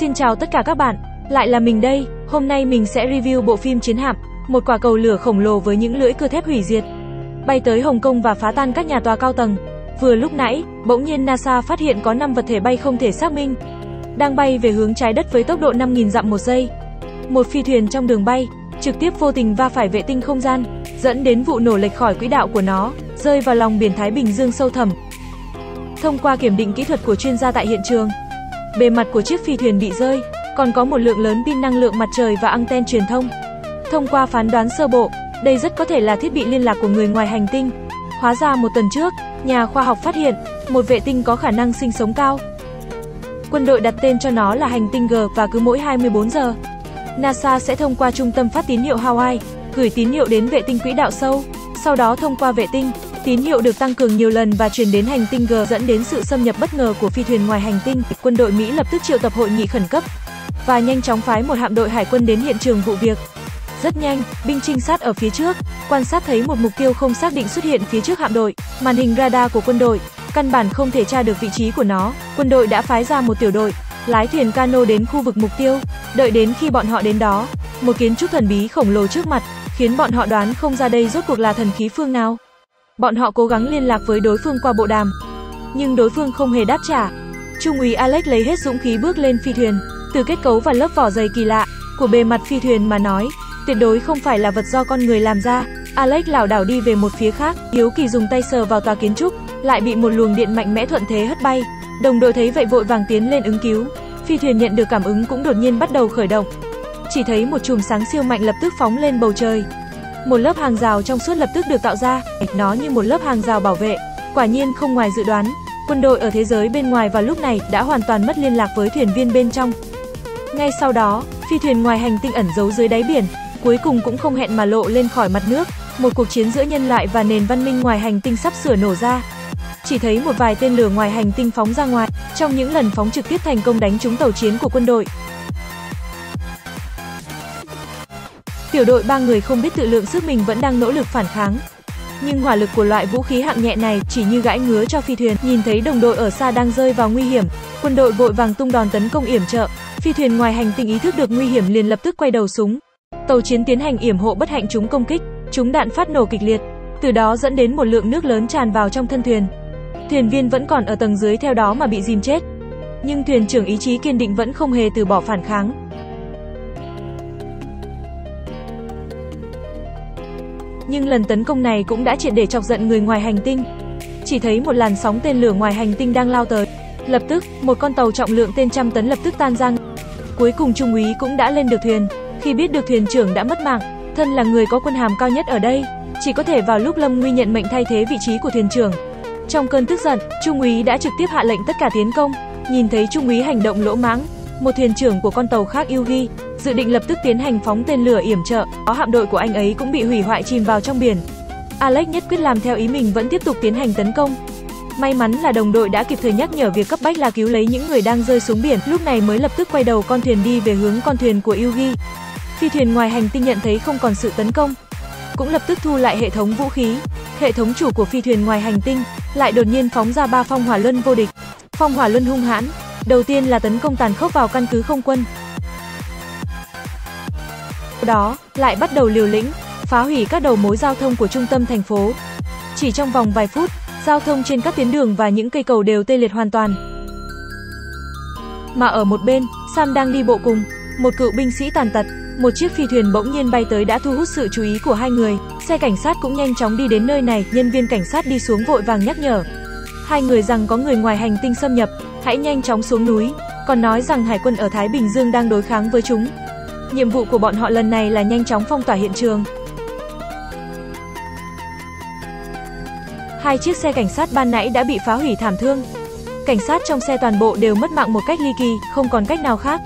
Xin chào tất cả các bạn, lại là mình đây, hôm nay mình sẽ review bộ phim Chiến hạm, một quả cầu lửa khổng lồ với những lưỡi cưa thép hủy diệt. Bay tới Hồng Kông và phá tan các nhà tòa cao tầng. Vừa lúc nãy, bỗng nhiên NASA phát hiện có 5 vật thể bay không thể xác minh. Đang bay về hướng trái đất với tốc độ 5.000 dặm một giây. Một phi thuyền trong đường bay, trực tiếp vô tình va phải vệ tinh không gian, dẫn đến vụ nổ lệch khỏi quỹ đạo của nó, rơi vào lòng biển Thái Bình Dương sâu thẳm. Thông qua kiểm định kỹ thuật của chuyên gia tại hiện trường, Bề mặt của chiếc phi thuyền bị rơi, còn có một lượng lớn pin năng lượng mặt trời và anten truyền thông. Thông qua phán đoán sơ bộ, đây rất có thể là thiết bị liên lạc của người ngoài hành tinh. Hóa ra một tuần trước, nhà khoa học phát hiện một vệ tinh có khả năng sinh sống cao. Quân đội đặt tên cho nó là hành tinh G và cứ mỗi 24 giờ, NASA sẽ thông qua trung tâm phát tín hiệu Hawaii, gửi tín hiệu đến vệ tinh quỹ đạo sâu, sau đó thông qua vệ tinh, Tín hiệu được tăng cường nhiều lần và truyền đến hành tinh G dẫn đến sự xâm nhập bất ngờ của phi thuyền ngoài hành tinh. Quân đội Mỹ lập tức triệu tập hội nghị khẩn cấp và nhanh chóng phái một hạm đội hải quân đến hiện trường vụ việc. Rất nhanh, binh trinh sát ở phía trước, quan sát thấy một mục tiêu không xác định xuất hiện phía trước hạm đội, màn hình radar của quân đội, căn bản không thể tra được vị trí của nó. Quân đội đã phái ra một tiểu đội, lái thuyền cano đến khu vực mục tiêu, đợi đến khi bọn họ đến đó, một kiến trúc thần bí khổng lồ trước mặt, khiến bọn họ đoán không ra đây rốt cuộc là thần khí phương nào. Bọn họ cố gắng liên lạc với đối phương qua bộ đàm, nhưng đối phương không hề đáp trả. Trung úy Alex lấy hết dũng khí bước lên phi thuyền, từ kết cấu và lớp vỏ dày kỳ lạ của bề mặt phi thuyền mà nói, tuyệt đối không phải là vật do con người làm ra. Alex lảo đảo đi về một phía khác, Hiếu Kỳ dùng tay sờ vào tòa kiến trúc, lại bị một luồng điện mạnh mẽ thuận thế hất bay. Đồng đội thấy vậy vội vàng tiến lên ứng cứu. Phi thuyền nhận được cảm ứng cũng đột nhiên bắt đầu khởi động. Chỉ thấy một chùm sáng siêu mạnh lập tức phóng lên bầu trời. Một lớp hàng rào trong suốt lập tức được tạo ra, nó như một lớp hàng rào bảo vệ. Quả nhiên không ngoài dự đoán, quân đội ở thế giới bên ngoài vào lúc này đã hoàn toàn mất liên lạc với thuyền viên bên trong. Ngay sau đó, phi thuyền ngoài hành tinh ẩn giấu dưới đáy biển, cuối cùng cũng không hẹn mà lộ lên khỏi mặt nước. Một cuộc chiến giữa nhân loại và nền văn minh ngoài hành tinh sắp sửa nổ ra. Chỉ thấy một vài tên lửa ngoài hành tinh phóng ra ngoài, trong những lần phóng trực tiếp thành công đánh trúng tàu chiến của quân đội. Tiểu đội ba người không biết tự lượng sức mình vẫn đang nỗ lực phản kháng. Nhưng hỏa lực của loại vũ khí hạng nhẹ này chỉ như gãi ngứa cho phi thuyền. Nhìn thấy đồng đội ở xa đang rơi vào nguy hiểm, quân đội vội vàng tung đòn tấn công yểm trợ. Phi thuyền ngoài hành tinh ý thức được nguy hiểm liền lập tức quay đầu súng. Tàu chiến tiến hành yểm hộ bất hạnh chúng công kích, chúng đạn phát nổ kịch liệt, từ đó dẫn đến một lượng nước lớn tràn vào trong thân thuyền. Thuyền viên vẫn còn ở tầng dưới theo đó mà bị dìm chết. Nhưng thuyền trưởng ý chí kiên định vẫn không hề từ bỏ phản kháng. Nhưng lần tấn công này cũng đã triệt để chọc giận người ngoài hành tinh. Chỉ thấy một làn sóng tên lửa ngoài hành tinh đang lao tới. Lập tức, một con tàu trọng lượng tên trăm tấn lập tức tan răng. Cuối cùng trung úy cũng đã lên được thuyền. Khi biết được thuyền trưởng đã mất mạng, thân là người có quân hàm cao nhất ở đây, chỉ có thể vào lúc Lâm Nguy nhận mệnh thay thế vị trí của thuyền trưởng. Trong cơn tức giận, trung úy đã trực tiếp hạ lệnh tất cả tiến công. Nhìn thấy trung úy hành động lỗ mãng, một thuyền trưởng của con tàu khác Yugi dự định lập tức tiến hành phóng tên lửa yểm trợ, có hạm đội của anh ấy cũng bị hủy hoại chìm vào trong biển. Alex nhất quyết làm theo ý mình vẫn tiếp tục tiến hành tấn công. May mắn là đồng đội đã kịp thời nhắc nhở việc cấp bách là cứu lấy những người đang rơi xuống biển, lúc này mới lập tức quay đầu con thuyền đi về hướng con thuyền của Yugi. Phi thuyền ngoài hành tinh nhận thấy không còn sự tấn công, cũng lập tức thu lại hệ thống vũ khí. Hệ thống chủ của phi thuyền ngoài hành tinh lại đột nhiên phóng ra ba phong hỏa luân vô địch. Phong hỏa luân hung hãn, đầu tiên là tấn công tàn khốc vào căn cứ không quân, đó, lại bắt đầu liều lĩnh, phá hủy các đầu mối giao thông của trung tâm thành phố. Chỉ trong vòng vài phút, giao thông trên các tuyến đường và những cây cầu đều tê liệt hoàn toàn. Mà ở một bên, Sam đang đi bộ cùng, một cựu binh sĩ tàn tật, một chiếc phi thuyền bỗng nhiên bay tới đã thu hút sự chú ý của hai người. Xe cảnh sát cũng nhanh chóng đi đến nơi này, nhân viên cảnh sát đi xuống vội vàng nhắc nhở. Hai người rằng có người ngoài hành tinh xâm nhập, hãy nhanh chóng xuống núi, còn nói rằng hải quân ở Thái Bình Dương đang đối kháng với chúng. Nhiệm vụ của bọn họ lần này là nhanh chóng phong tỏa hiện trường. Hai chiếc xe cảnh sát ban nãy đã bị phá hủy thảm thương. Cảnh sát trong xe toàn bộ đều mất mạng một cách ly kỳ, không còn cách nào khác.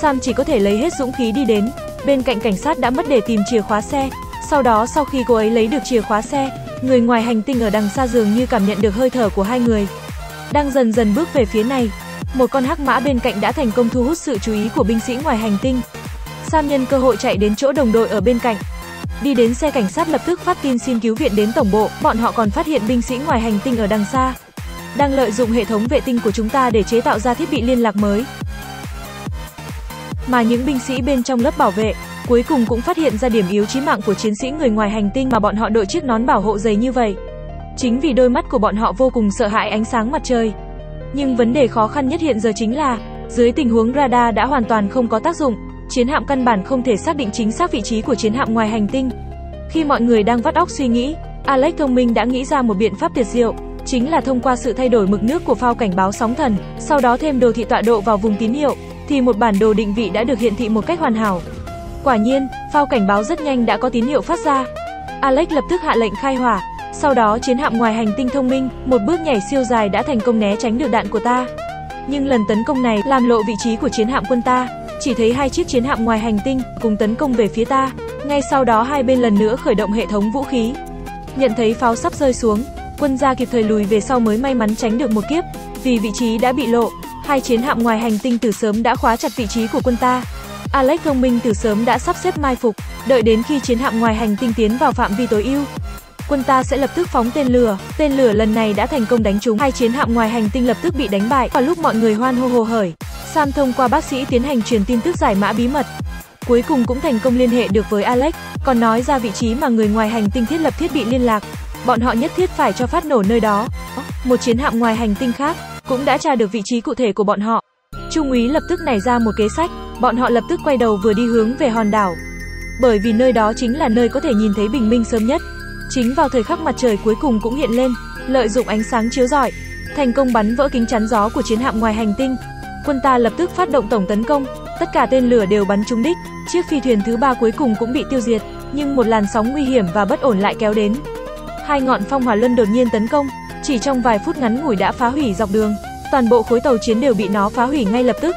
Sam chỉ có thể lấy hết dũng khí đi đến, bên cạnh cảnh sát đã mất để tìm chìa khóa xe. Sau đó sau khi cô ấy lấy được chìa khóa xe, người ngoài hành tinh ở đằng xa dường như cảm nhận được hơi thở của hai người. Đang dần dần bước về phía này, một con hắc mã bên cạnh đã thành công thu hút sự chú ý của binh sĩ ngoài hành tinh. Sam nhân cơ hội chạy đến chỗ đồng đội ở bên cạnh. Đi đến xe cảnh sát lập tức phát tin xin cứu viện đến tổng bộ, bọn họ còn phát hiện binh sĩ ngoài hành tinh ở đằng xa. Đang lợi dụng hệ thống vệ tinh của chúng ta để chế tạo ra thiết bị liên lạc mới. mà những binh sĩ bên trong lớp bảo vệ cuối cùng cũng phát hiện ra điểm yếu chí mạng của chiến sĩ người ngoài hành tinh mà bọn họ đội chiếc nón bảo hộ dày như vậy. Chính vì đôi mắt của bọn họ vô cùng sợ hãi ánh sáng mặt trời. Nhưng vấn đề khó khăn nhất hiện giờ chính là, dưới tình huống radar đã hoàn toàn không có tác dụng, chiến hạm căn bản không thể xác định chính xác vị trí của chiến hạm ngoài hành tinh. Khi mọi người đang vắt óc suy nghĩ, Alex thông minh đã nghĩ ra một biện pháp tuyệt diệu, chính là thông qua sự thay đổi mực nước của phao cảnh báo sóng thần, sau đó thêm đồ thị tọa độ vào vùng tín hiệu, thì một bản đồ định vị đã được hiển thị một cách hoàn hảo. Quả nhiên, phao cảnh báo rất nhanh đã có tín hiệu phát ra. Alex lập tức hạ lệnh khai hỏa, sau đó chiến hạm ngoài hành tinh thông minh, một bước nhảy siêu dài đã thành công né tránh được đạn của ta. Nhưng lần tấn công này làm lộ vị trí của chiến hạm quân ta, chỉ thấy hai chiếc chiến hạm ngoài hành tinh cùng tấn công về phía ta. Ngay sau đó hai bên lần nữa khởi động hệ thống vũ khí. Nhận thấy pháo sắp rơi xuống, quân gia kịp thời lùi về sau mới may mắn tránh được một kiếp, vì vị trí đã bị lộ, hai chiến hạm ngoài hành tinh từ sớm đã khóa chặt vị trí của quân ta. Alex thông minh từ sớm đã sắp xếp mai phục, đợi đến khi chiến hạm ngoài hành tinh tiến vào phạm vi tối ưu, quân ta sẽ lập tức phóng tên lửa. Tên lửa lần này đã thành công đánh trúng hai chiến hạm ngoài hành tinh lập tức bị đánh bại. Vào lúc mọi người hoan hô hồ hởi, Sam thông qua bác sĩ tiến hành truyền tin tức giải mã bí mật. Cuối cùng cũng thành công liên hệ được với Alex, còn nói ra vị trí mà người ngoài hành tinh thiết lập thiết bị liên lạc. Bọn họ nhất thiết phải cho phát nổ nơi đó. Một chiến hạm ngoài hành tinh khác cũng đã tra được vị trí cụ thể của bọn họ. Trung úy lập tức nảy ra một kế sách, bọn họ lập tức quay đầu vừa đi hướng về hòn đảo. Bởi vì nơi đó chính là nơi có thể nhìn thấy bình minh sớm nhất. Chính vào thời khắc mặt trời cuối cùng cũng hiện lên, lợi dụng ánh sáng chiếu rọi, thành công bắn vỡ kính chắn gió của chiến hạm ngoài hành tinh. Quân ta lập tức phát động tổng tấn công, tất cả tên lửa đều bắn trúng đích, chiếc phi thuyền thứ ba cuối cùng cũng bị tiêu diệt, nhưng một làn sóng nguy hiểm và bất ổn lại kéo đến. Hai ngọn phong hỏa luân đột nhiên tấn công, chỉ trong vài phút ngắn ngủi đã phá hủy dọc đường, toàn bộ khối tàu chiến đều bị nó phá hủy ngay lập tức.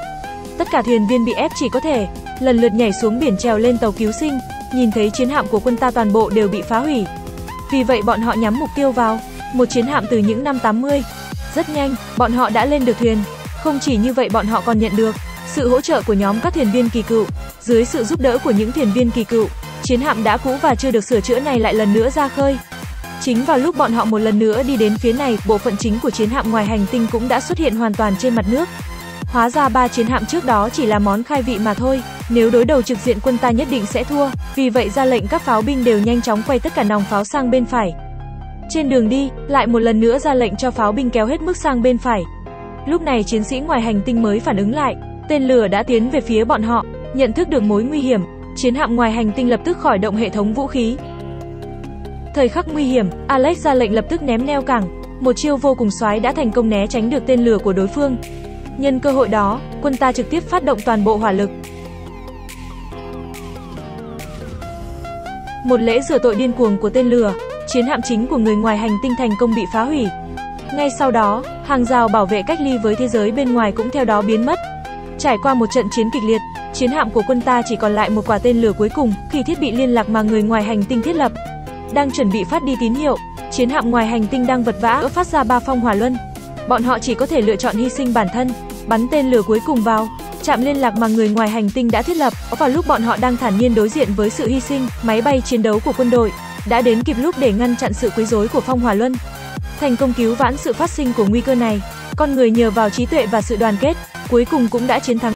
Tất cả thuyền viên bị ép chỉ có thể lần lượt nhảy xuống biển trèo lên tàu cứu sinh, nhìn thấy chiến hạm của quân ta toàn bộ đều bị phá hủy. Vì vậy bọn họ nhắm mục tiêu vào một chiến hạm từ những năm 80. Rất nhanh, bọn họ đã lên được thuyền. Không chỉ như vậy bọn họ còn nhận được sự hỗ trợ của nhóm các thuyền viên kỳ cựu. Dưới sự giúp đỡ của những thuyền viên kỳ cựu, chiến hạm đã cũ và chưa được sửa chữa này lại lần nữa ra khơi. Chính vào lúc bọn họ một lần nữa đi đến phía này, bộ phận chính của chiến hạm ngoài hành tinh cũng đã xuất hiện hoàn toàn trên mặt nước. Hóa ra ba chiến hạm trước đó chỉ là món khai vị mà thôi, nếu đối đầu trực diện quân ta nhất định sẽ thua, vì vậy ra lệnh các pháo binh đều nhanh chóng quay tất cả nòng pháo sang bên phải. Trên đường đi, lại một lần nữa ra lệnh cho pháo binh kéo hết mức sang bên phải. Lúc này chiến sĩ ngoài hành tinh mới phản ứng lại, tên lửa đã tiến về phía bọn họ, nhận thức được mối nguy hiểm, chiến hạm ngoài hành tinh lập tức khởi động hệ thống vũ khí. Thời khắc nguy hiểm, Alex ra lệnh lập tức ném neo cảng, một chiêu vô cùng xoái đã thành công né tránh được tên lửa của đối phương. Nhân cơ hội đó, quân ta trực tiếp phát động toàn bộ hỏa lực. Một lễ rửa tội điên cuồng của tên lửa, chiến hạm chính của người ngoài hành tinh thành công bị phá hủy. Ngay sau đó, hàng rào bảo vệ cách ly với thế giới bên ngoài cũng theo đó biến mất. Trải qua một trận chiến kịch liệt, chiến hạm của quân ta chỉ còn lại một quả tên lửa cuối cùng khi thiết bị liên lạc mà người ngoài hành tinh thiết lập. Đang chuẩn bị phát đi tín hiệu, chiến hạm ngoài hành tinh đang vật vã phát ra ba phong hỏa luân. Bọn họ chỉ có thể lựa chọn hy sinh bản thân, bắn tên lửa cuối cùng vào trạm liên lạc mà người ngoài hành tinh đã thiết lập. Vào lúc bọn họ đang thản nhiên đối diện với sự hy sinh, máy bay chiến đấu của quân đội đã đến kịp lúc để ngăn chặn sự quấy rối của Phong Hỏa Luân. Thành công cứu vãn sự phát sinh của nguy cơ này, con người nhờ vào trí tuệ và sự đoàn kết, cuối cùng cũng đã chiến thắng.